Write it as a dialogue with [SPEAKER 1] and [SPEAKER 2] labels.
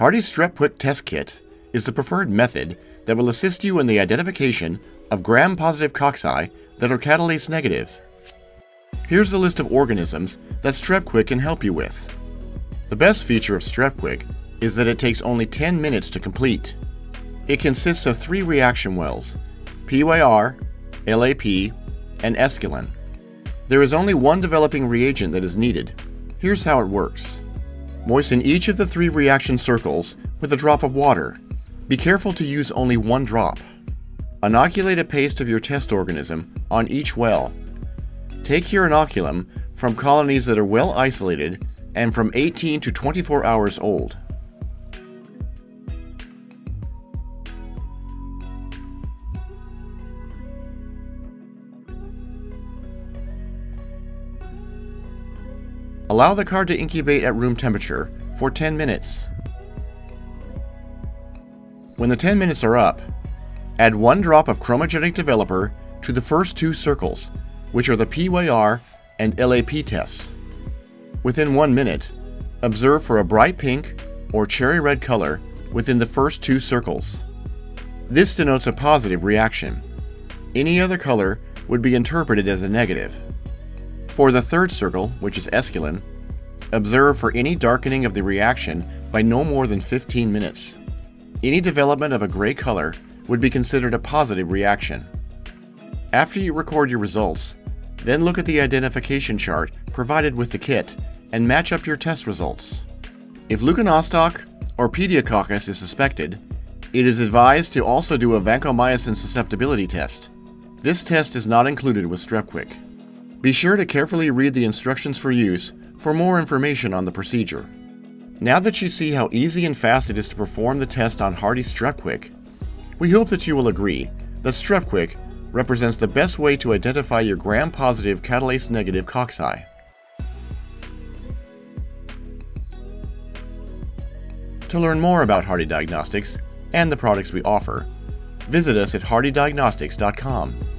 [SPEAKER 1] Hardy StrepQuick Test Kit is the preferred method that will assist you in the identification of gram-positive cocci that are catalase negative. Here's a list of organisms that StrepQuick can help you with. The best feature of StrepQuick is that it takes only 10 minutes to complete. It consists of three reaction wells, PYR, LAP, and esculin. There is only one developing reagent that is needed. Here's how it works. Moisten each of the three reaction circles with a drop of water. Be careful to use only one drop. Inoculate a paste of your test organism on each well. Take your inoculum from colonies that are well isolated and from 18 to 24 hours old. Allow the card to incubate at room temperature for 10 minutes. When the 10 minutes are up, add one drop of chromogenic developer to the first two circles, which are the PYR and LAP tests. Within one minute, observe for a bright pink or cherry red color within the first two circles. This denotes a positive reaction. Any other color would be interpreted as a negative. For the third circle, which is esculin, observe for any darkening of the reaction by no more than 15 minutes. Any development of a gray color would be considered a positive reaction. After you record your results, then look at the identification chart provided with the kit and match up your test results. If Leuconostoc or Pediococcus is suspected, it is advised to also do a vancomycin susceptibility test. This test is not included with StrepQuick. Be sure to carefully read the instructions for use for more information on the procedure. Now that you see how easy and fast it is to perform the test on Hardy StrepQuick, we hope that you will agree that StrepQuick represents the best way to identify your gram-positive catalase-negative cocci. To learn more about Hardy Diagnostics and the products we offer, visit us at hardydiagnostics.com.